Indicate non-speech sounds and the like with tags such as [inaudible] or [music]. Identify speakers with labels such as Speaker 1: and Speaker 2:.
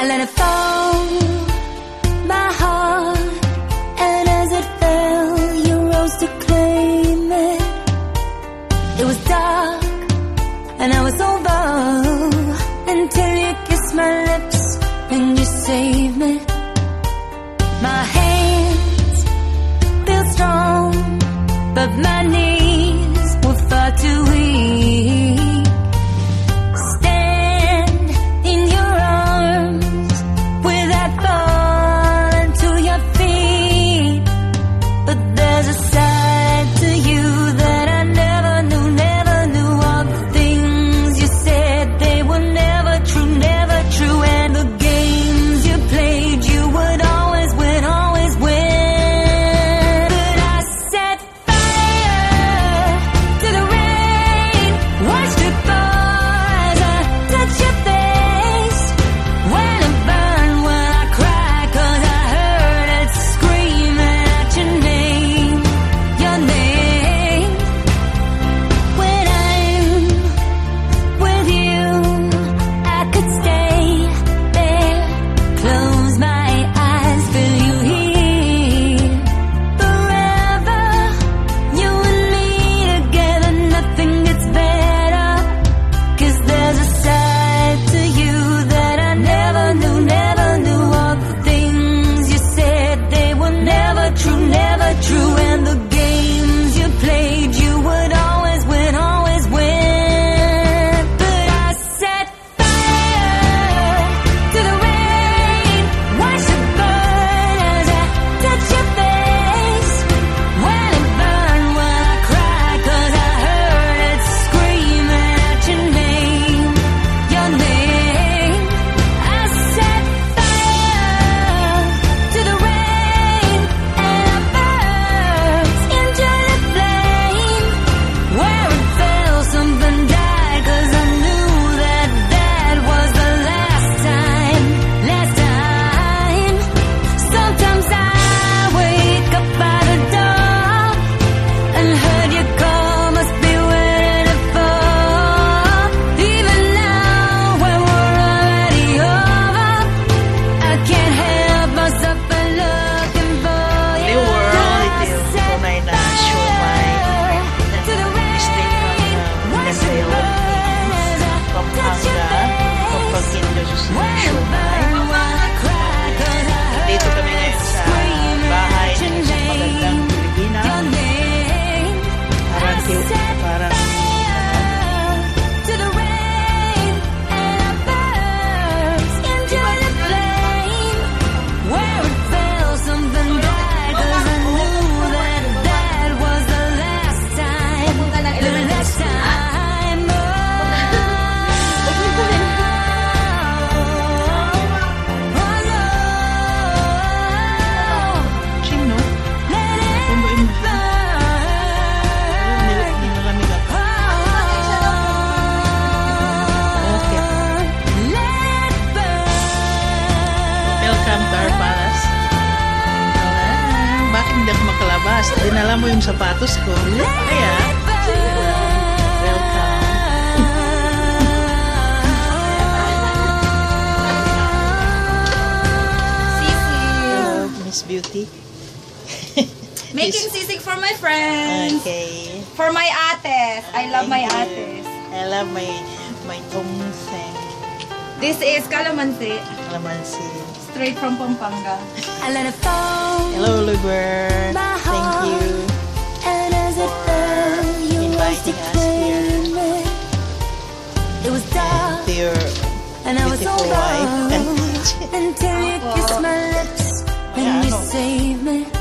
Speaker 1: I let it fall, my heart, and as it fell, you rose to claim it. It was dark, and I was over until you kissed my lips and you saved me. My hands feel strong, but my knees.
Speaker 2: yung sapatos ko. Kaya, welcome.
Speaker 3: Sisig.
Speaker 2: Miss Beauty. [laughs]
Speaker 3: Making sisig for my friends.
Speaker 2: Okay.
Speaker 3: For my ates. I love my ates.
Speaker 2: I love my my tongseng.
Speaker 3: This is calamansi.
Speaker 2: Calamansi.
Speaker 3: Straight from Pampanga.
Speaker 2: Hello,
Speaker 1: Luber.
Speaker 2: Bye.
Speaker 1: Until you kiss my lips, then you save me.